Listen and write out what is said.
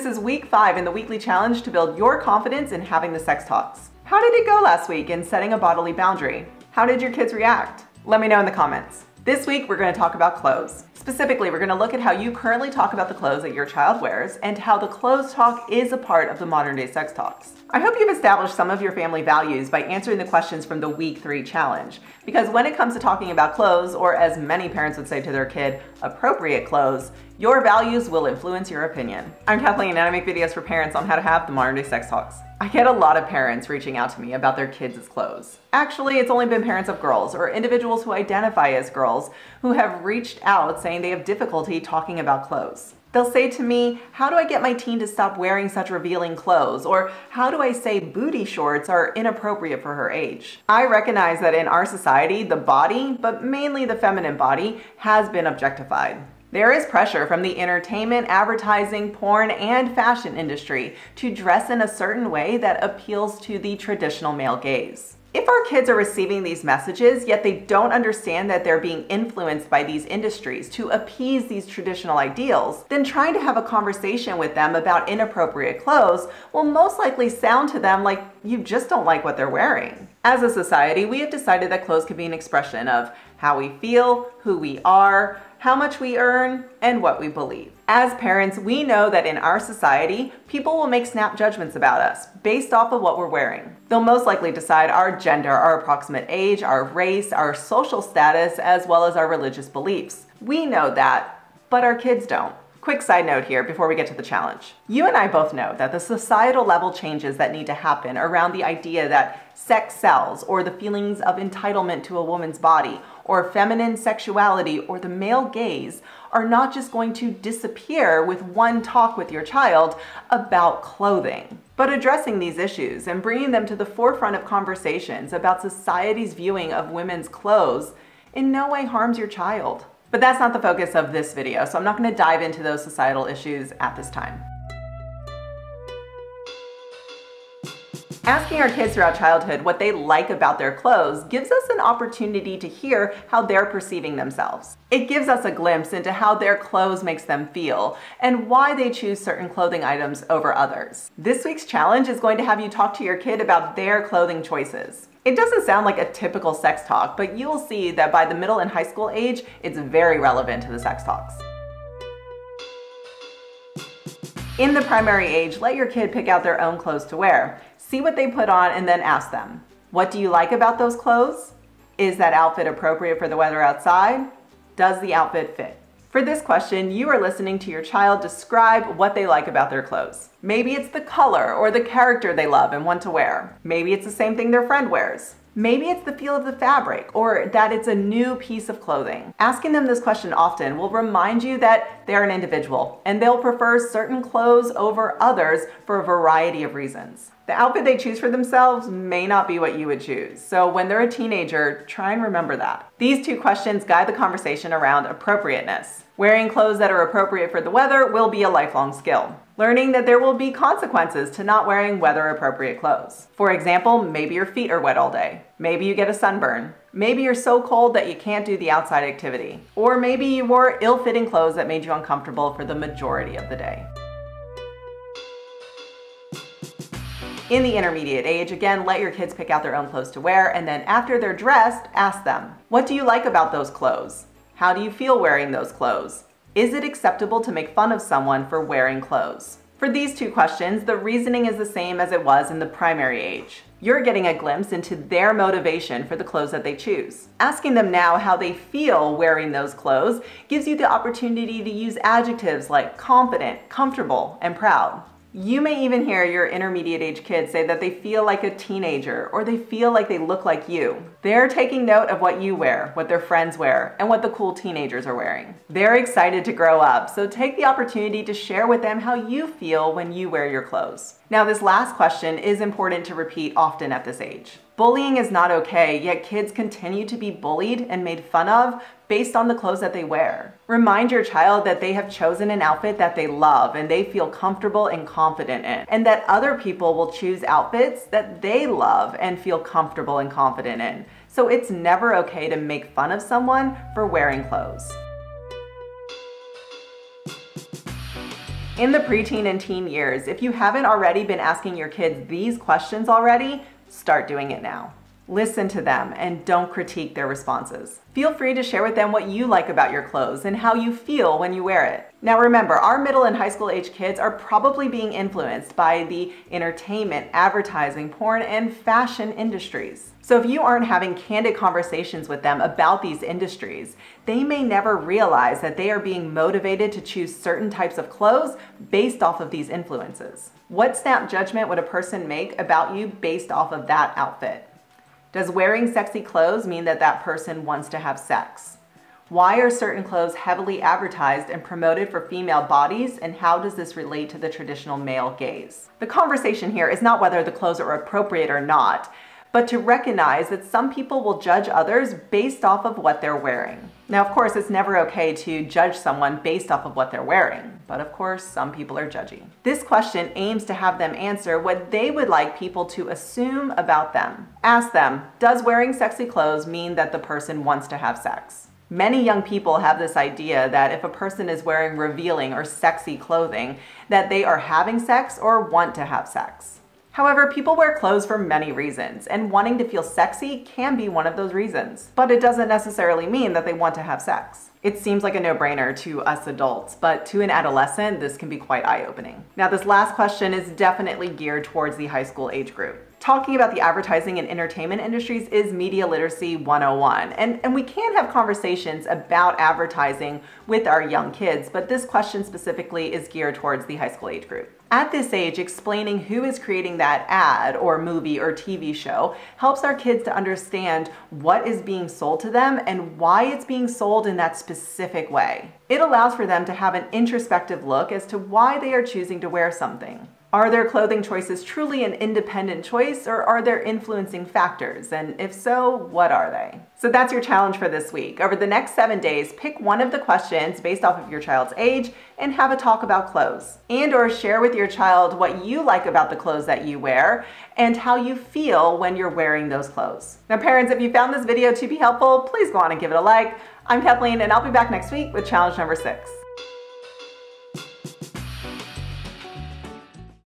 This is week five in the weekly challenge to build your confidence in having the sex talks. How did it go last week in setting a bodily boundary? How did your kids react? Let me know in the comments. This week, we're going to talk about clothes. Specifically, we're going to look at how you currently talk about the clothes that your child wears and how the clothes talk is a part of the modern day sex talks. I hope you've established some of your family values by answering the questions from the week three challenge. Because when it comes to talking about clothes, or as many parents would say to their kid, appropriate clothes, your values will influence your opinion. I'm Kathleen and I make videos for parents on how to have the modern day sex talks. I get a lot of parents reaching out to me about their kids' clothes. Actually, it's only been parents of girls or individuals who identify as girls who have reached out saying they have difficulty talking about clothes. They'll say to me, How do I get my teen to stop wearing such revealing clothes? Or how do I say booty shorts are inappropriate for her age? I recognize that in our society, the body, but mainly the feminine body, has been objectified. There is pressure from the entertainment, advertising, porn, and fashion industry to dress in a certain way that appeals to the traditional male gaze. If our kids are receiving these messages, yet they don't understand that they're being influenced by these industries to appease these traditional ideals, then trying to have a conversation with them about inappropriate clothes will most likely sound to them like you just don't like what they're wearing. As a society, we have decided that clothes can be an expression of how we feel, who we are, how much we earn, and what we believe. As parents, we know that in our society, people will make snap judgments about us based off of what we're wearing. They'll most likely decide our gender, our approximate age, our race, our social status, as well as our religious beliefs. We know that, but our kids don't. Quick side note here before we get to the challenge. You and I both know that the societal level changes that need to happen around the idea that sex sells or the feelings of entitlement to a woman's body or feminine sexuality or the male gaze are not just going to disappear with one talk with your child about clothing. But addressing these issues and bringing them to the forefront of conversations about society's viewing of women's clothes in no way harms your child. But that's not the focus of this video, so I'm not gonna dive into those societal issues at this time. Asking our kids throughout childhood what they like about their clothes gives us an opportunity to hear how they're perceiving themselves. It gives us a glimpse into how their clothes makes them feel and why they choose certain clothing items over others. This week's challenge is going to have you talk to your kid about their clothing choices. It doesn't sound like a typical sex talk, but you'll see that by the middle and high school age, it's very relevant to the sex talks. In the primary age, let your kid pick out their own clothes to wear. See what they put on and then ask them, what do you like about those clothes? Is that outfit appropriate for the weather outside? Does the outfit fit? For this question, you are listening to your child describe what they like about their clothes. Maybe it's the color or the character they love and want to wear. Maybe it's the same thing their friend wears. Maybe it's the feel of the fabric or that it's a new piece of clothing. Asking them this question often will remind you that they're an individual and they'll prefer certain clothes over others for a variety of reasons. The outfit they choose for themselves may not be what you would choose. So when they're a teenager, try and remember that. These two questions guide the conversation around appropriateness. Wearing clothes that are appropriate for the weather will be a lifelong skill. Learning that there will be consequences to not wearing weather appropriate clothes. For example, maybe your feet are wet all day. Maybe you get a sunburn. Maybe you're so cold that you can't do the outside activity. Or maybe you wore ill-fitting clothes that made you uncomfortable for the majority of the day. In the intermediate age, again, let your kids pick out their own clothes to wear, and then after they're dressed, ask them, what do you like about those clothes? How do you feel wearing those clothes? Is it acceptable to make fun of someone for wearing clothes? For these two questions, the reasoning is the same as it was in the primary age. You're getting a glimpse into their motivation for the clothes that they choose. Asking them now how they feel wearing those clothes gives you the opportunity to use adjectives like confident, comfortable, and proud. You may even hear your intermediate age kids say that they feel like a teenager or they feel like they look like you. They're taking note of what you wear, what their friends wear, and what the cool teenagers are wearing. They're excited to grow up, so take the opportunity to share with them how you feel when you wear your clothes. Now, this last question is important to repeat often at this age. Bullying is not okay, yet kids continue to be bullied and made fun of based on the clothes that they wear. Remind your child that they have chosen an outfit that they love and they feel comfortable and confident in, and that other people will choose outfits that they love and feel comfortable and confident in. So it's never okay to make fun of someone for wearing clothes. In the preteen and teen years, if you haven't already been asking your kids these questions already, start doing it now. Listen to them and don't critique their responses. Feel free to share with them what you like about your clothes and how you feel when you wear it. Now remember, our middle and high school age kids are probably being influenced by the entertainment, advertising, porn, and fashion industries. So if you aren't having candid conversations with them about these industries, they may never realize that they are being motivated to choose certain types of clothes based off of these influences. What snap judgment would a person make about you based off of that outfit? Does wearing sexy clothes mean that that person wants to have sex? Why are certain clothes heavily advertised and promoted for female bodies, and how does this relate to the traditional male gaze? The conversation here is not whether the clothes are appropriate or not, but to recognize that some people will judge others based off of what they're wearing. Now, of course, it's never okay to judge someone based off of what they're wearing, but of course, some people are judgy. This question aims to have them answer what they would like people to assume about them. Ask them, does wearing sexy clothes mean that the person wants to have sex? Many young people have this idea that if a person is wearing revealing or sexy clothing, that they are having sex or want to have sex. However, people wear clothes for many reasons, and wanting to feel sexy can be one of those reasons. But it doesn't necessarily mean that they want to have sex. It seems like a no-brainer to us adults, but to an adolescent, this can be quite eye-opening. Now, this last question is definitely geared towards the high school age group talking about the advertising and entertainment industries is media literacy 101. And, and we can have conversations about advertising with our young kids, but this question specifically is geared towards the high school age group. At this age, explaining who is creating that ad or movie or TV show helps our kids to understand what is being sold to them and why it's being sold in that specific way. It allows for them to have an introspective look as to why they are choosing to wear something. Are their clothing choices truly an independent choice or are there influencing factors? And if so, what are they? So that's your challenge for this week. Over the next seven days, pick one of the questions based off of your child's age and have a talk about clothes. And or share with your child what you like about the clothes that you wear and how you feel when you're wearing those clothes. Now parents, if you found this video to be helpful, please go on and give it a like. I'm Kathleen and I'll be back next week with challenge number six.